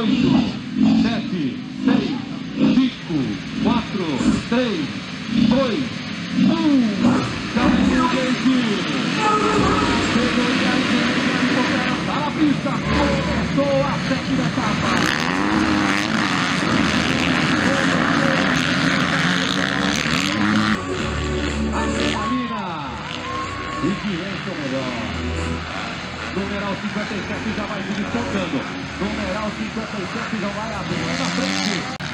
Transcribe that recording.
oito, sete, seis, cinco, quatro, três, dois, um. Caiu o gate. Chegou e aí, para a pista. Começou a sétima etapa. Adrenalina. E que vence o melhor. Numeral 57 já vai se destacando. Numeral 57 já vai abrindo na frente.